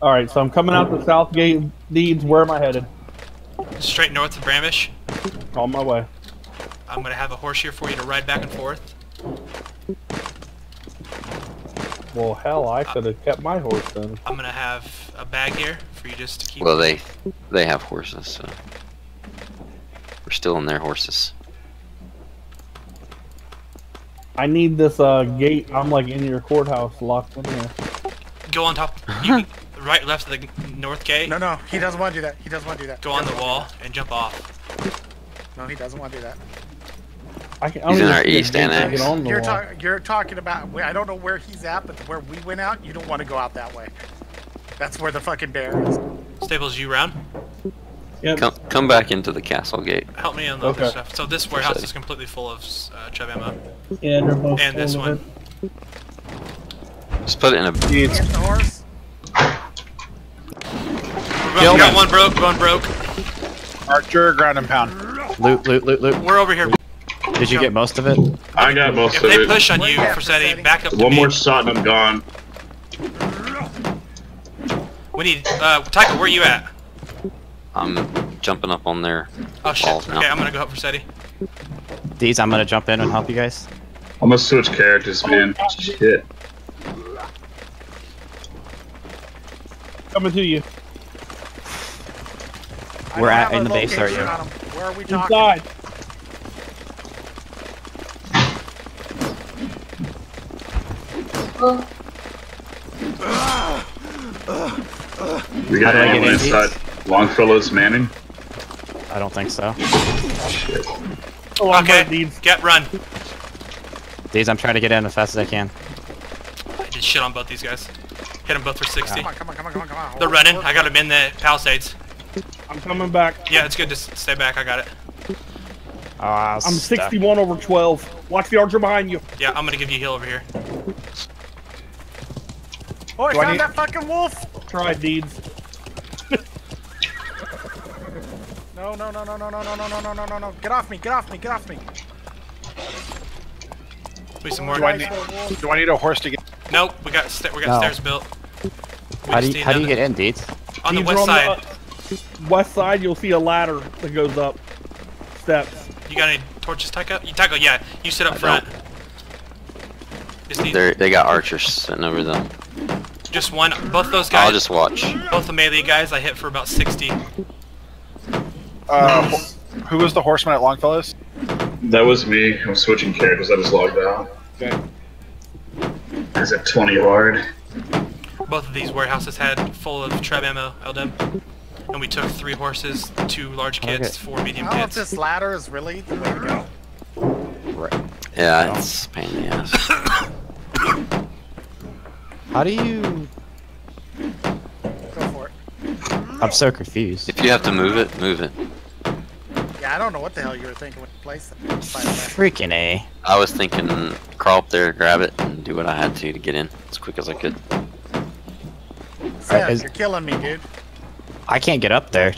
All right, so I'm coming out the south gate. Deeds, where am I headed? Straight north of Bramish. On my way. I'm gonna have a horse here for you to ride back and forth. Well, hell, I could have kept my horse then. I'm gonna have a bag here for you just to keep. Well, they they have horses, so we're still in their horses. I need this uh gate. I'm like in your courthouse, locked in here. Go on top. You, right, left of the north gate. No, no, he doesn't want to do that. He doesn't want to do that. Go on the wall and jump off. No, he doesn't want to do that. I can, I He's in our east gate annex. Get on the You're, ta- you're talking about. I don't know where he's at, but where we went out, you don't want to go out that way. That's where the fucking bear is. Staples, you round? Yep. Come come back into the castle gate. Help me on the Okay. other stuff. So this warehouse Sorry. is completely full of uh, treb ammo. Yeah, they're both And this of one. it. Just put it in a. Get the horse. We got, we one broke, one broke. Archer, ground and pound. Loot, loot, loot, loot. We're over here. Did you get most of it? I got most If of they push on you, you at, Forsetti, Forsetti? back up to One me. more shot and I'm gone. We need, uh, Tycho, where are you at? I'm jumping up on there. Oh shit. Balls now. Okay, I'm gonna go help Forsetti. Deez, I'm gonna jump in and help you guys. I'm gonna switch characters, man. Shit. Coming to you. I Where don't at in the base are location you? Where are we talking? Inside. We got How do I anyone inside Longfellow's Manning? I don't think so. Shit. Oh, Okay, right, get run. Deez, I'm trying to get in as fast as I can. I did shit on both these guys. Hit them both for 60. Come on, come on, come on, come on. They're running. I got them in the palisades. I'm coming back. Yeah, it's good to stay back. I got it. Ah, I'm stuck. 61 over 12. Watch the archer behind you. Yeah, I'm gonna give you a heal over here. Oh, I Do found need- that fucking wolf. Try Deeds. No, no, no, no, no, no, no, no, no, no, no, no, no. Get off me, get off me, get off me. We some more. Do I need- Do I need a horse to get? Nope, we got sta- we got No. stairs built. We How do you, how do you get in, Deez? on the west are side? uh, west side, you'll see a ladder that goes up. Steps. You got any torches, Tycho? You Tycho, yeah. You sit up I front. They they got archers sitting over them. just one. Both those guys. I'll just watch. Both the melee guys, I hit for about 60. Uh, who was the horseman at Longfellow's? That was me. I'm switching characters. I just logged out. Okay. Is it 20 hard? Both of these warehouses had full of treb ammo, LDM. And we took three horses, two large kits, Okay. four medium I don't know if this ladder is really the way to go. Right. Yeah, it's a pain in the ass. How do you... Go for it. I'm so confused. If you have to move it, move it. Yeah, I don't know what the hell you were thinking when you placed it. By Freaking A. I was thinking crawl up there, grab it, and do what I had to to get in as quick as I could. way. Seth, is- you're killing me, dude. I can't get up there.